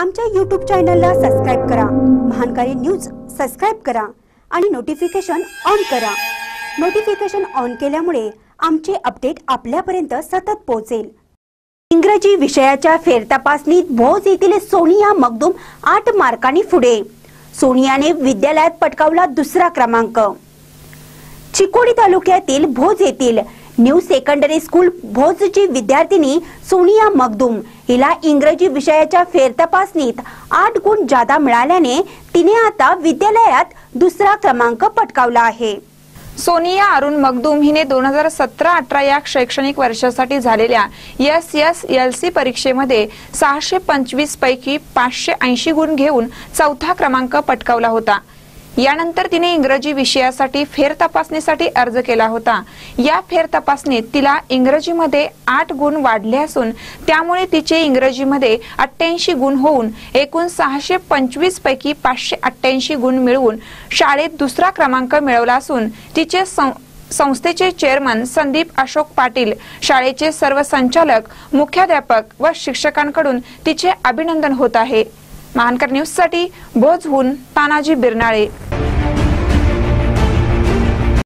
आमच्या यूट्यूब चॅनलला सबस्क्राईब करा. महानकारी न्यूज सबस्क्राईब करा आणि नोटिफिकेशन ऑन करा. नोटिफिकेशन ऑन केल्यामुळे आमचे अपडेट आपल्यापर्यंत सतत पोहोचेल. इंग्रजी विषयाच्या फेरतपासणीत भोज येथील सोनिया मगदूम आठ मार्कांनी पुढे. सोनियाने विद्यालयात पटकावला दुसरा क्रमांक. चिकोडी तालुक्यातील भोज येथील न्यू सेकंडरी स्कूल भोजची विद्यार्थिनी सोनिया मगदूम हिला इंग्रजी विषयाच्या फेरतपासणीत आठ गुण जादा मिळाल्याने तिने आता विद्यालयात दुसरा क्रमांक पटकावला आहे. सोनिया अरुण मगदूम हिने दोन हजार सतरा अठरा या शैक्षणिक वर्षासाठी झालेल्या एस एस एल सी परीक्षेमध्ये सहाशे पंचवीस पैकी पाचशे ऐंशी गुण घेऊन चौथा क्रमांक पटकावला होता. यानंतर तिने इंग्रजी विषयासाठी फेर तपासणीसाठी अर्ज केला होता. या फेर तपासणीत तिला इंग्रजीमध्ये आठ गुण वाढले असून त्यामुळे तिचे इंग्रजीमध्ये अठ्ठ्याऐंशी गुण होऊन एकूण सहाशे पंचवीस पैकी पाचशे अठ्ठ्याऐंशी गुण मिळवून शाळेत दुसरा क्रमांक मिळवला असून तिचे सं- संस्थेचे चेअरमन संदीप अशोक पाटील शाळेचे सर्व संचालक मुख्याध्यापक व शिक्षकांकडून तिचे अभिनंदन होत आहे. महानकर न्यूजसाठी भोजहून तानाजी बिरनाळे.